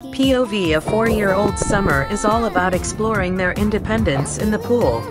POV A four year old Summer is all about exploring their independence in the pool.